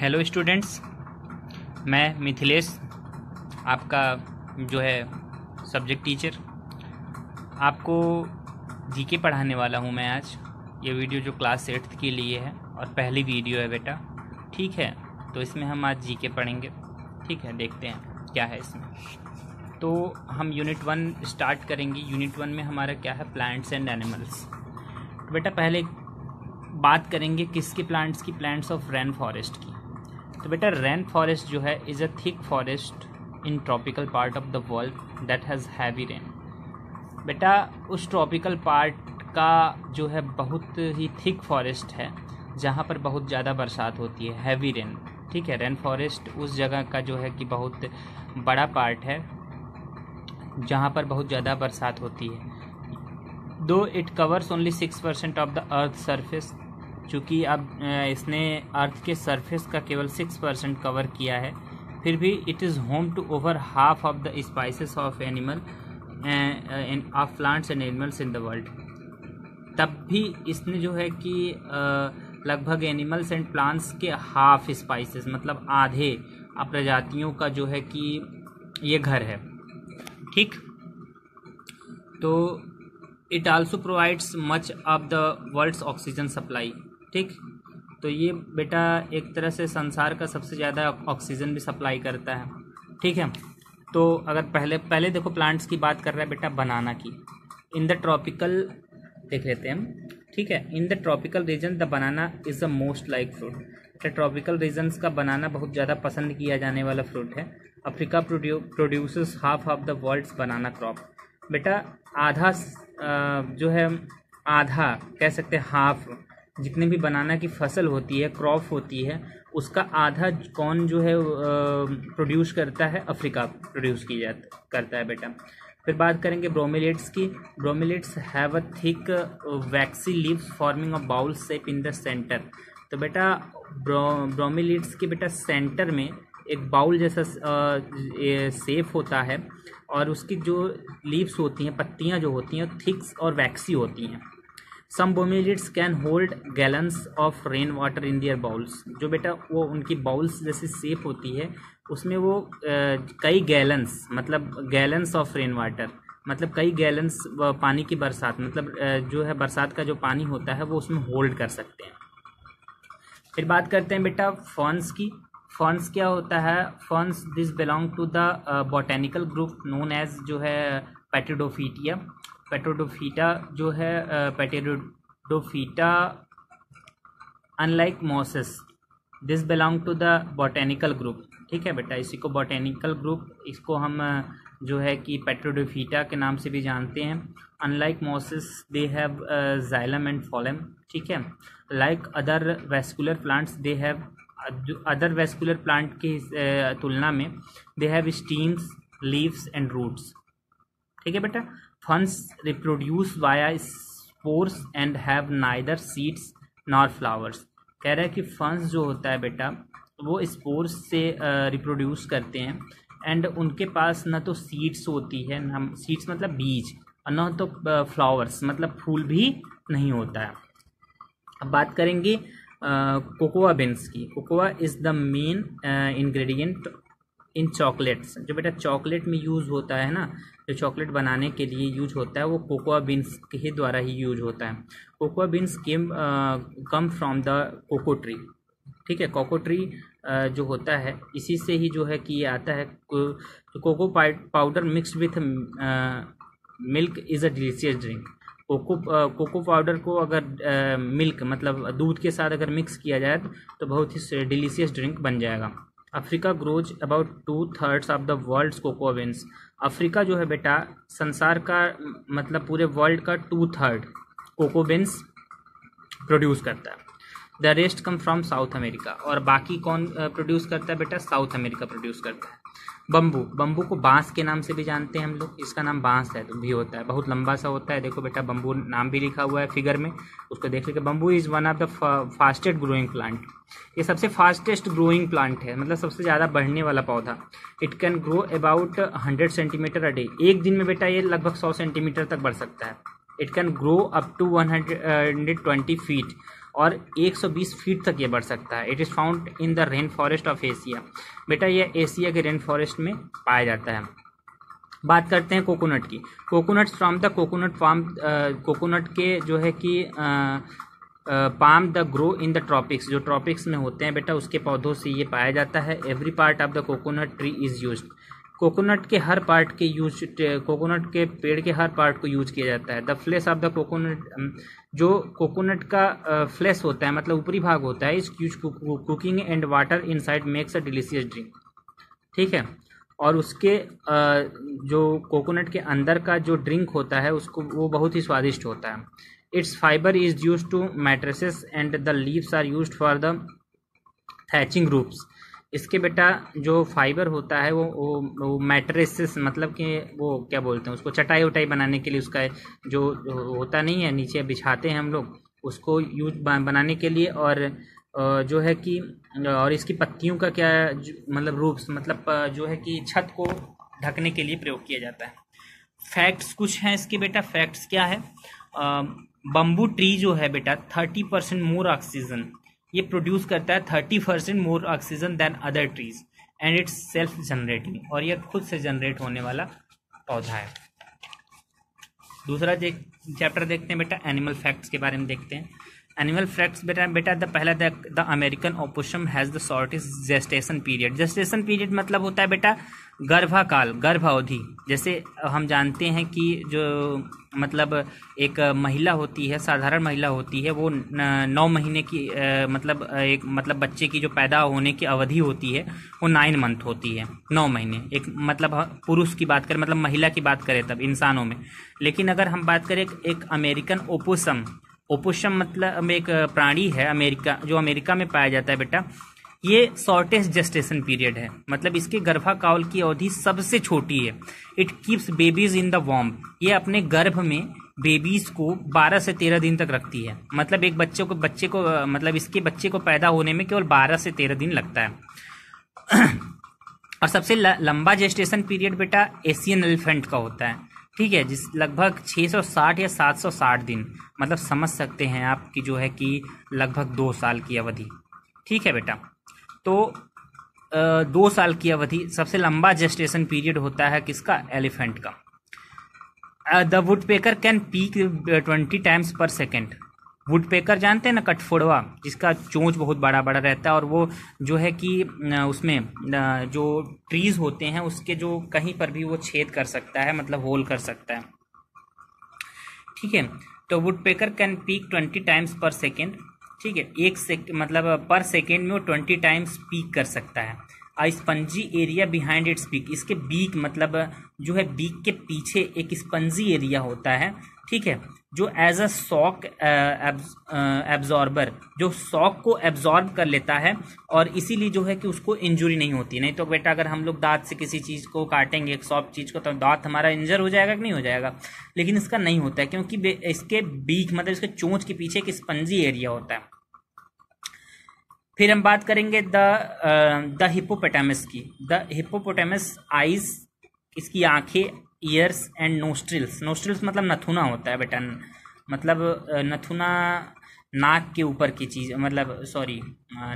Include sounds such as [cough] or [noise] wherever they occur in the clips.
Hello students मैं मिथिलेश, आपका जो है सब्जेक्ट टीचर आपको जीके पढ़ाने वाला हूँ मैं आज। ये वीडियो जो क्लास एट्थ के लिए है और पहली वीडियो है बेटा। ठीक है? तो इसमें हम आज जीके पढ़ेंगे। ठीक है? देखते हैं क्या है इसमें। तो हम यूनिट वन स्टार्ट करेंगे। यूनिट वन में हमारा क्या है? प्लांट्स एंड एनिमल्स बेटा, पहले बात करेंगे किसके प्लांट्स की? प्लांट्स ऑफ़ रेन फॉरेस्ट की। तो बेटा रेन फॉरेस्ट जो है is a thick forest in tropical part of the world that has heavy rain बेटा, उस ट्रॉपिकल पार्ट का जो है, बहुत ही थिक फॉरेस्ट है, जहाँ पर बहुत ज़्यादा बरसात होती है हैवी रेन ठीक है रेन फॉरेस्ट उस जगह का जो है कि बहुत बड़ा पार्ट है, जहाँ पर बहुत ज़्यादा बरसात होती है. Though it covers only six percent of the earth surface चूँकि अब इसने अर्थ के सरफेस का केवल सिक्स परसेंट कवर किया है, फिर भी it is home to over half of the species of animal of plants and animals in the world तब भी इसने जो है कि लगभग एनिमल्स एंड प्लांट्स के हाफ़ स्पाइसेस मतलब आधे प्रजातियों का जो है कि ये घर है। ठीक? तो it also provides much of the world's oxygen supply ठीक? तो ये बेटा एक तरह से संसार का सबसे ज़्यादा ऑक्सीजन भी सप्लाई करता है। ठीक है? तो अगर पहले पहले देखो प्लांट्स की बात कर रहा है बेटा बनाना की। इन द ट्रॉपिकल, देख लेते हैं हम। ठीक है? In the tropical region the banana is the most like fruit. Tropical regions का बनाना बहुत ज़्यादा पसंद किया जाने वाला फ्रूट है। Africa produce half of the world's banana crop. बेटा आधा जो है आधा कह सकते हैं हाफ़। जितने भी बनाना की फ़सल होती है क्रॉप होती है, उसका आधा कौन जो है प्रोड्यूस करता है? अफ्रीका प्रोड्यूस की जाता, करता है बेटा। फिर बात करेंगे ब्रोमिलेट्स की। Bromeliads have a thick waxy leaves forming a bowl shape in the centre तो बेटा ब्रो ब्रोमिलेट्स के बेटा सेंटर में एक बाउल जैसा सेफ़ होता है और उसकी जो लीव्स होती हैं, पत्तियाँ जो होती हैं थिक्स और वैक्सी होती हैं। Some bromeliads can hold gallons of rain water in their bowls जो बेटा वो उनकी बाउल्स जैसे सेफ़ होती है, उसमें वो कई गैलन्स मतलब गैलन्स ऑफ़ रेन वाटर मतलब कई गैलन्स पानी की बरसात मतलब जो है बरसात का जो पानी होता है, वो उसमें होल्ड कर सकते हैं। फिर बात करते हैं बेटा फॉन्स की। फॉन्स क्या होता है? Ferns this belong to the botanical group known as जो है पेट्रोडोफीटिया पेट्रोडोफीटा जो है pteridophyta unlike mosses this belong to the botanical group ठीक है बेटा, इसी को बॉटेनिकल ग्रुप इसको हम जो है कि पेट्रोडोफीटा के नाम से भी जानते हैं। Unlike mosses they have xylem and phloem ठीक है। Like other vascular plants they have other vascular plant की तुलना में they have stems leaves and roots ठीक है बेटा? Ferns reproduce via spores and have neither seeds nor flowers कह रहा है कि फंस जो होता है बेटा वो स्पोर्स से रिप्रोड्यूस uh, करते हैं एंड उनके पास ना तो सीड्स होती है ना सीड्स मतलब बीज और न तो फ्लावर्स मतलब फूल भी नहीं होता है। अब बात करेंगे कोकोआ बिन्स की। Cocoa is the main ingredient in chocolates जो बेटा चॉकलेट में यूज़ होता है ना जो चॉकलेट बनाने के लिए यूज़ होता है, वो कोकोआ बीन्स के द्वारा ही यूज़ होता है। Cocoa beans came come from the cocoa tree. ठीक है, कोको ट्री जो होता है, इसी से ही जो है कि ये आता है। Cocoa powder mixed with milk is a delicious drink. Cocoa cocoa powder को अगर मिल्क मतलब दूध के साथ अगर मिक्स किया जाए तो बहुत ही डिलीशियस ड्रिंक बन जाएगा। Africa grows about two thirds of the world's cocoa beans Africa जो है बेटा, संसार का मतलब पूरे वर्ल्ड का two third cocoa beans produce करता है। The rest come from South America और बाकी कौन प्रोड्यूस करता है बेटा? साउथ अमेरिका प्रोड्यूस करता है। बम्बू बम्बू को बाँस के नाम से भी जानते हैं हम लोग। इसका नाम बाँस है तो भी होता है। बहुत लंबा सा होता है। देखो बेटा बम्बू नाम भी लिखा हुआ है फिगर में। उसको देख लीजिए bamboo is one of the fastest growing plant ये सबसे फास्टेस्ट ग्रोइंग प्लांट है। मतलब सबसे ज़्यादा बढ़ने वाला पौधा। It can grow about hundred centimetre a day एक दिन में बेटा ये लगभग सौ सेंटीमीटर तक बढ़ सकता है। It can grow up to one hundred twenty feet और 120 फीट तक ये बढ़ सकता है। It is found in the rain forest of Asia बेटा, ये एशिया के रेन फॉरेस्ट में पाया जाता है। बात करते हैं कोकोनट की। Coconut from the coconut farm coconut के जो है कि palm the grow in the tropics जो ट्रॉपिक्स में होते हैं बेटा, उसके पौधों से ये पाया जाता है। Every part of the coconut tree is use coconut के हर पार्ट के यूज़ कोकोनट के पेड़ के हर पार्ट को यूज़ किया जाता है। The flesh of the coconut जो कोकोनट का फ्लेस होता है मतलब ऊपरी भाग होता है, is use cooking and water inside makes a delicious drink ठीक है? और उसके जो कोकोनट के अंदर का जो ड्रिंक होता है, उसको, वो बहुत ही स्वादिष्ट होता है। Its fibre is use to mattresses and the leaves are use for the thatching roofs इसके बेटा जो फाइबर होता है वो वो, वो मैट्रेसेस मतलब कि वो क्या बोलते हैं उसको चटाई उटाई बनाने के लिए उसका जो होता नहीं है नीचे बिछाते हैं हम लोग उसको यूज़ बनाने के लिए और जो है कि और इसकी पत्तियों का क्या मतलब रूप्स मतलब जो है कि छत को ढकने के लिए प्रयोग किया जाता है। फैक्ट्स कुछ हैं इसके बेटा फैक्ट्स क्या है? बम्बू ट्री जो है बेटा थर्टी परसेंट मोर ऑक्सीजन ये प्रोड्यूस करता है thirty percent more oxygen than other trees and it's self generating और यह खुद से जनरेट होने वाला पौधा है। दूसरा चैप्टर देखते हैं बेटा एनिमल फैक्ट्स के बारे में देखते हैं। एनिमल फैक्ट्स बेटा बेटा द पहला the American opossum has the shortest gestation period gestation period मतलब होता है बेटा गर्भाकाल, गर्भावधि। जैसे हम जानते हैं कि जो मतलब एक महिला होती है, साधारण महिला होती है, वो नौ महीने की मतलब एक मतलब बच्चे की जो पैदा होने की अवधि होती है, वो नाइन मंथ होती है, नौ महीने। एक मतलब पुरुष की बात करें मतलब महिला की बात करें तब, इंसानों में। लेकिन अगर हम बात करें एक अमेरिकन ओपोसम ओपोशम मतलब एक प्राणी है, अमेरिका, जो अमेरिका में पाया जाता है बेटा ये शॉर्टेस्ट जेस्टेशन पीरियड है। मतलब इसके गर्भाकाल की अवधि सबसे छोटी है। It keeps babies in the warm ये अपने गर्भ में बेबीज को 12 से 13 दिन तक रखती है। मतलब एक बच्चे को बच्चे को मतलब इसके बच्चे को पैदा होने में केवल 12 से 13 दिन लगता है। और सबसे लंबा जेस्टेशन पीरियड बेटा एशियन एलिफेंट का होता है। ठीक है, जिस, लगभग 660 या 760 दिन। मतलब समझ सकते हैं आप कि जो है कि लगभग दो साल की अवधि। ठीक है बेटा? तो दो साल की अवधि, सबसे लंबा जेस्टेशन पीरियड होता है किसका? एलिफेंट का। The woodpecker can peck twenty times per second woodpecker जानते हैं ना कठफोड़वा, जिसका चोंच बहुत बड़ा बड़ा रहता है और वो जो है कि उसमें जो ट्रीज होते हैं, उसके जो कहीं पर भी वो छेद कर सकता है मतलब होल कर सकता है। ठीक है? तो woodpecker can peck twenty times per second ठीक है, एक सेक मतलब पर सेकेंड में वो ट्वेंटी टाइम्स पीक कर सकता है। Spongy area behind its beak इसके बीक मतलब जो है बीक के पीछे एक स्पंजी एरिया होता है, ठीक है? जो एज अ सॉक एब्जॉर्बर जो सॉक को एब्जॉर्ब कर लेता है और इसीलिए जो है कि उसको इंजुरी नहीं होती। नहीं तो बेटा अगर हम लोग दांत से किसी चीज़ को काटेंगे, एक सॉफ्ट चीज़ को तो दांत हमारा इंजर हो जाएगा कि नहीं हो जाएगा? लेकिन इसका नहीं होता है, क्योंकि इसके बीक मतलब इसके चोंच के पीछे एक स्पंजी एरिया होता है। फिर हम बात करेंगे द द हिपोपोटामस की। द हिपोपोटामस आइज़ इसकी आँखें ईयर्स एंड नोस्ट्रिल्स नोस्ट्रिल्स मतलब नथुना होता है बेटा। मतलब नथुना नाक के ऊपर की चीज़ मतलब सॉरी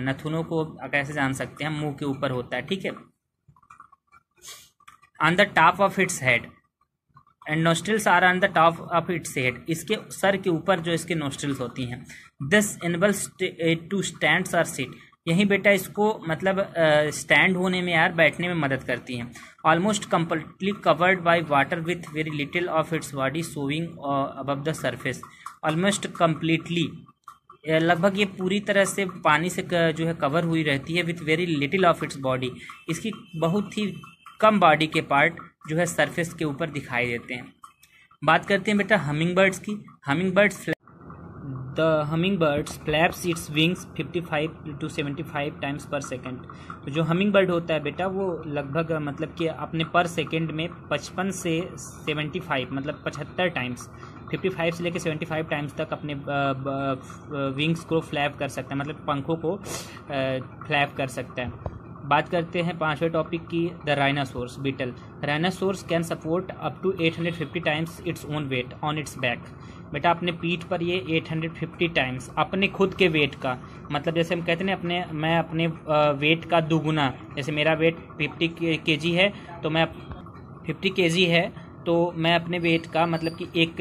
नथुनों को कैसे जान सकते हैं, मुँह के ऊपर होता है, ठीक है? On the top of its head and nostrils are on the top of its head इसके सर के ऊपर जो इसके नोस्ट्रिल्स होती हैं। This enables to stand or seat यही बेटा इसको मतलब स्टैंड uh, होने में यार बैठने में मदद करती हैं। Almost completely covered by water with very little of its body showing above the surface almost completely लगभग ये पूरी तरह से पानी से जो है कवर हुई रहती है with very little of its body इसकी बहुत ही कम बॉडी के पार्ट जो है सरफेस के ऊपर दिखाई देते हैं। बात करते हैं बेटा हमिंग बर्ड्स की। Hummingbirds the hummingbirds flaps its wings 55 to 75 times per second तो जो हमिंग बर्ड होता है बेटा, वो लगभग मतलब कि अपने पर सेकेंड में 55 से 75 मतलब 75 टाइम्स 55 से लेकर 75 टाइम्स तक अपने विंग्स को फ्लैप कर सकता है मतलब पंखों को फ्लैप कर सकता है। बात करते हैं पाँचवें टॉपिक की the rhinoceros beetle rhinoceros can support up to 850 times its own weight on its back बेटा, अपने पीठ पर ये 850 टाइम्स अपने खुद के वेट का। मतलब जैसे हम कहते हैं अपने, मैं अपने वेट का दुगुना। जैसे मेरा वेट 50 के जी है तो मैं 50 के जी है तो मैं अपने वेट का मतलब कि एक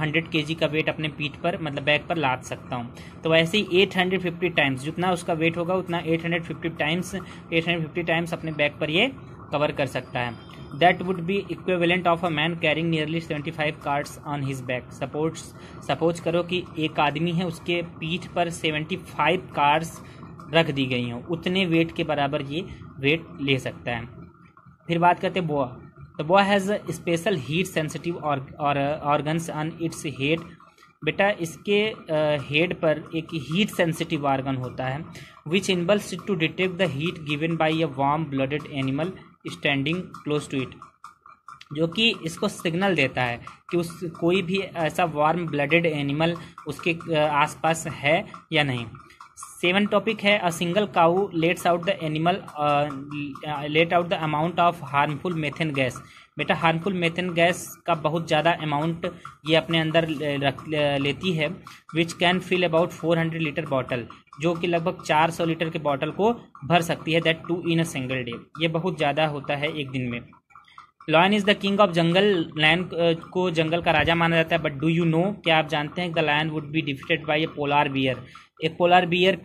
हंड्रेड के का वेट अपने पीठ पर मतलब बैग पर लाद सकता हूँ। तो वैसे ही एट हंड्रेड फिफ्टी टाइम्स जितना उसका वेट होगा, उतना eight hundred fifty times eight hundred fifty times अपने बैग पर ये कवर कर सकता है। That would be equivalent of a man carrying nearly seventy five cards on his back supports suppose करो कि एक आदमी है, उसके पीठ पर सेवेंटी फाइव कार्ड्स रख दी गई हों। उतने वेट के बराबर ये वेट ले सकता है। फिर बात करते हैं बोआ the boy has a special heat sensitive or, on its head. बेटा इसके हेड पर एक हीट सेंसिटिव आर्गन होता है which enables to detect the heat given by a warm blooded animal standing close to it जो कि इसको signal देता है कि उस कोई भी ऐसा वार्म ब्लडेड एनिमल उसके आसपास है या नहीं। सेवन टॉपिक है a single cow lets out the animal let out the amount of harmful methane gas बेटा हार्मफुल मेथेन गैस का बहुत ज़्यादा अमाउंट ये अपने अंदर रख लेती है which can fill about four hundred litre bottle जो कि लगभग चार सौ लीटर के बॉटल को भर सकती है that too in a single day ये बहुत ज़्यादा होता है एक दिन में. Lion is the king of jungle lion को जंगल का राजा माना जाता है बट डू यू नो क्या आप जानते हैं? The lion would be defeated by a polar bear एक पोलर बियर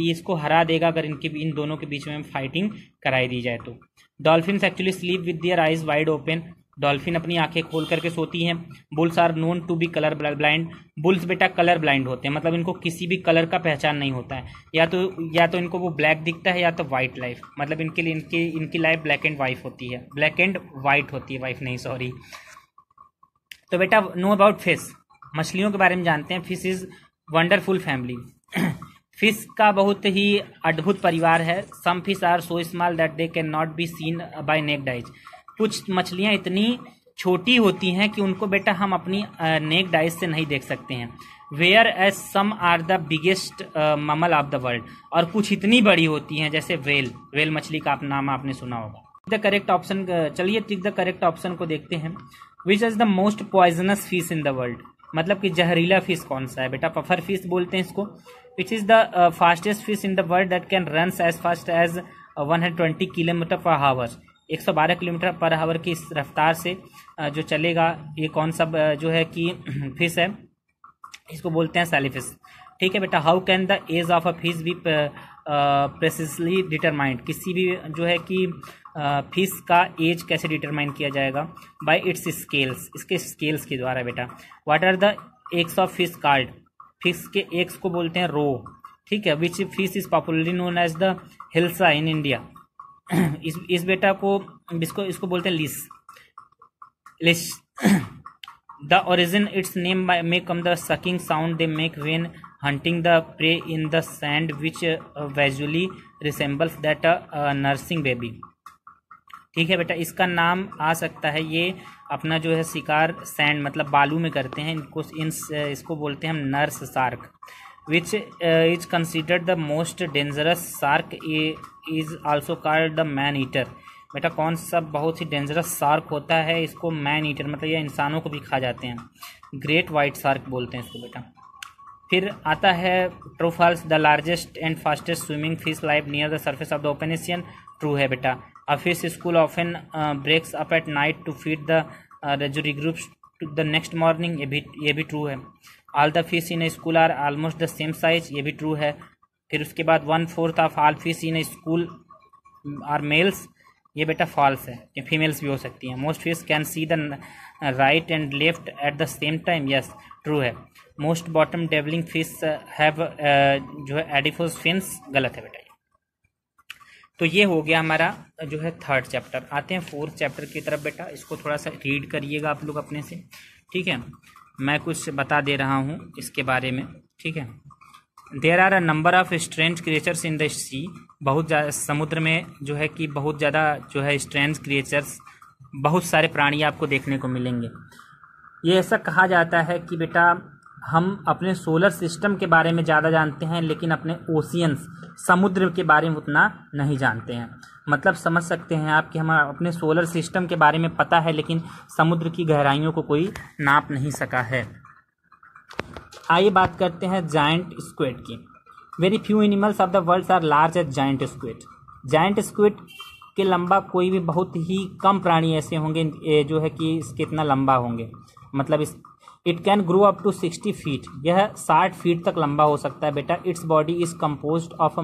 इसको हरा देगा अगर इनके इन दोनों के बीच में फाइटिंग कराई दी जाए तो। Dolphin actually sleep with their eyes wide open dolphin अपनी आँखें खोल करके सोती हैं। Bulls are known to be colour blind bulls बेटा कलर ब्लाइंड होते हैं मतलब इनको किसी भी कलर का पहचान नहीं होता है। या तो या तो इनको वो ब्लैक दिखता है या तो वाइट लाइफ मतलब इनके लिए, इनकी इनकी लाइफ ब्लैक एंड वाइट होती है। ब्लैक एंड वाइट होती है वाइफ नहीं सॉरी तो बेटा नो अबाउट फ़िश मछलियों के बारे में जानते हैं। Fish is wonderful family fish का बहुत ही अद्भुत परिवार है। Some fish are so small that they can not be seen by naked eyes कुछ मछलियाँ इतनी छोटी होती हैं कि उनको बेटा हम अपनी नेक डाइज से नहीं देख सकते हैं। Whereas some are the biggest mammal of the world और कुछ इतनी बड़ी होती हैं, जैसे वेल वेल मछली का नाम आपने सुना होगा। द करेक्ट ऑप्शन चलिए टिक द करेक्ट ऑप्शन को देखते हैं। Which is the most poisonous fish in the world मतलब कि जहरीला फ़िश कौन सा है? बेटा पफर फ़िश बोलते हैं इसको। Which is the fastest fish in the world that can run as fast as one hundred twenty kilometre per hour 112 kilometre per hour की इस रफ्तार से uh, जो चलेगा ये कौन सा uh, जो है कि [clears throat] फ़िश है इसको बोलते हैं सैलीफिश ठीक है बेटा how can the age of a fish be precisely determined किसी भी जो है कि फ़िश uh, का एज कैसे डिटरमाइन किया जाएगा? बाय इट्स स्केल्स इसके स्केल्स के द्वारा बेटा। What are the eggs of fish called fish के एक्स को बोलते हैं रो ठीक है which fish is popularly known as the hilsa in India इस इस बेटा को इसको इसको बोलते हैं लिस लिस the origin its name may come the sucking sound they make when hunting the prey in the sand which visually resembles that a nursing baby ठीक है बेटा, इसका नाम आ सकता है ये अपना जो है शिकार सैंड मतलब बालू में करते हैं, इनको इन इसको बोलते हैं हम nurse shark which is considered the most dangerous shark is also called the man eater बेटा, कौन सा बहुत ही डेंजरस सार्क होता है, इसको मैन ईटर मतलब ये इंसानों को भी खा जाते हैं। ग्रेट वाइट सार्क बोलते हैं इसको बेटा। फिर आता है true or false the largest and fastest swimming fish live near the surface of the open ocean true है बेटा। Often uh, breaks up at night to feed the uh, regroups to the next morning. ये भी ये भी true है all the fish in school are almost the same size ये भी true है फिर उसके बाद one fourth of all fish in school are males ये बेटा फॉल्स है ये फीमेल्स भी हो सकती हैं most fish can see the right and left at the same time yes true है most bottom dwelling fish have जो है एडिफोस फिन्स गलत है बेटा तो ये हो गया हमारा जो है थर्ड चैप्टर आते हैं फोर्थ चैप्टर की तरफ़ बेटा, इसको थोड़ा सा रीड करिएगा आप लोग अपने से। ठीक है? मैं कुछ बता दे रहा हूँ इसके बारे में। ठीक है? There are a number of strange creatures in the sea बहुत ज़्यादा समुद्र में जो है कि बहुत ज़्यादा जो है स्ट्रेंज क्रिएचर्स बहुत सारे प्राणी आपको देखने को मिलेंगे। ये ऐसा कहा जाता है कि बेटा हम अपने सोलर सिस्टम के बारे में ज़्यादा जानते हैं, लेकिन अपने ओशियंस समुद्र के बारे में उतना नहीं जानते हैं। मतलब समझ सकते हैं आप कि हम अपने सोलर सिस्टम के बारे में पता है, लेकिन समुद्र की गहराइयों को कोई नाप नहीं सका है। आइए बात करते हैं जाइंट स्क्वेड की। Very few animals of the world are large as giant squid giant squid के लंबा कोई भी बहुत ही कम प्राणी ऐसे होंगे जो है कि इसके इतना लंबा होंगे। मतलब इस it can grow up to sixty feet यह साठ फीट तक लंबा हो सकता है बेटा। Its body is compose of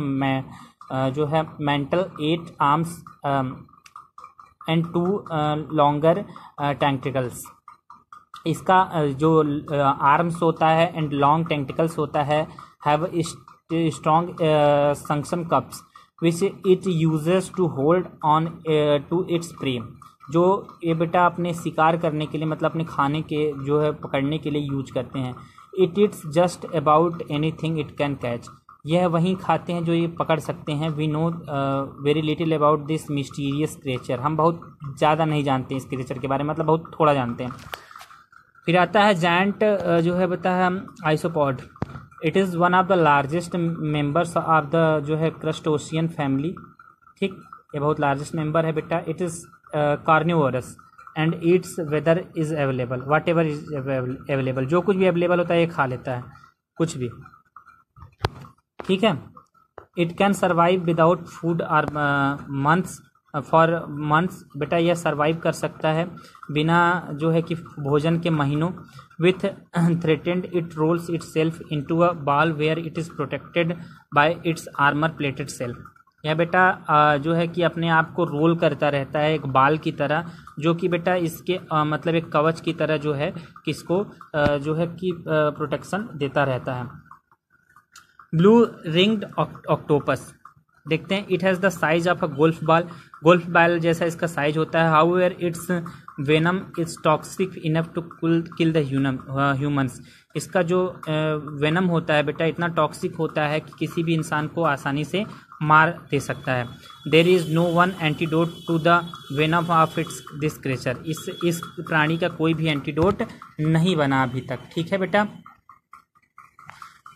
जो है mantle eight arms and two longer tentacles इसका uh, जो आर्म्स uh, होता है एंड लॉन्ग टेंटिकल्स होता है have strong suction cups which it uses to hold on to its prey जो ये बेटा अपने शिकार करने के लिए मतलब अपने खाने के जो है पकड़ने के लिए यूज़ करते हैं। It eats just about anything it can catch यह वही खाते हैं जो ये पकड़ सकते हैं। We know very little about this mysterious creature हम बहुत ज़्यादा नहीं जानते इस क्रेचर के बारे में मतलब बहुत थोड़ा जानते हैं। फिर आता है जैंट uh, जो है बता है isopod it is one of the largest members of the जो है क्रस्टोशियन फैमिली ठीक? ये बहुत लार्जेस्ट मेंबर है बेटा। It is carnivorous and eats whether is available whatever is available जो कुछ भी अवेलेबल होता है, ये खा लेता है। कुछ भी। ठीक है? It can survive without food or months for months बेटा, यह सर्वाइव कर सकता है बिना जो है कि भोजन के महीनों। With threatened it rolls itself into a ball where it is protected by its armour plated self यह बेटा जो है कि अपने आप को रोल करता रहता है एक बाल की तरह, जो कि बेटा इसके मतलब एक कवच की तरह जो है किसको जो है कि प्रोटेक्शन देता रहता है। ब्लू रिंग्ड ऑक्टोपस देखते हैं it has the size of a golf ball golf ball जैसा इसका साइज़ होता है। However its venom it's toxic enough to kill kill the humans इसका जो वेनम होता है बेटा, इतना टॉक्सिक होता है कि किसी भी इंसान को आसानी से मार दे सकता है। There is no one antidote to the venom of its this creature इस इस प्राणी का कोई भी एंटीडोट नहीं बना अभी तक। ठीक है बेटा?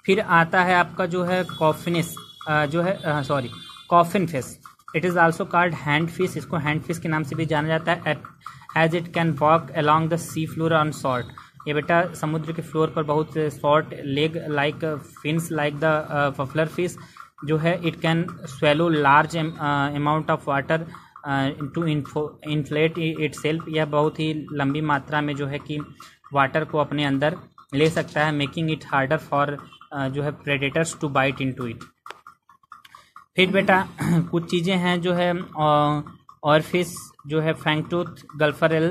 फिर आता है आपका जो है कॉफिनिस जो है sorry coffin fish it is also called hand fish इसको हैंड फ़िश के नाम से भी जाना जाता है as it can walk along the sea floor on short ये बेटा समुद्र के फ्लोर पर बहुत short leg like fins like the puffer fish जो है it can swallow large amount of water to inflate itself यह बहुत ही लंबी मात्रा में जो है कि वाटर को अपने अंदर ले सकता है मेकिंग इट हार्डर फॉर जो है predators to bite into it फिर बेटा, [clears throat] कुछ चीज़ें हैं जो है और फ़िश जो है फ्रैंकटूथ गल्फरेल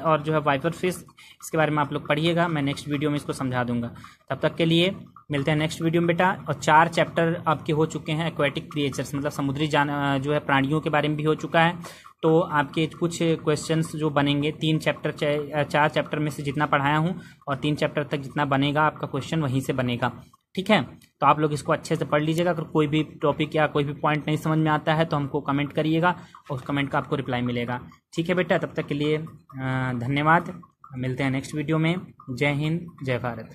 और जो है वाइपर फ़िश, इसके बारे में आप लोग पढ़िएगा, मैं नेक्स्ट वीडियो में इसको समझा दूँगा। तब तक के लिए मिलते हैं नेक्स्ट वीडियो में बेटा, और चार चैप्टर आपके हो चुके हैं एक्वेटिक क्रिएचर्स मतलब समुद्री जान जो है प्राणियों के बारे में भी हो चुका है। तो आपके कुछ क्वेश्चंस जो बनेंगे, तीन चैप्टर चार चैप्टर में से जितना पढ़ाया हूँ, और तीन चैप्टर तक जितना बनेगा, आपका क्वेश्चन वहीं से बनेगा। ठीक है? तो आप लोग इसको अच्छे से पढ़ लीजिएगा। अगर कोई भी टॉपिक या कोई भी पॉइंट नहीं समझ में आता है तो हमको कमेंट करिएगा और उस कमेंट का आपको रिप्लाई मिलेगा। ठीक है बेटा? तब तक के लिए धन्यवाद। मिलते हैं नेक्स्ट वीडियो में। जय हिंद, जय भारत।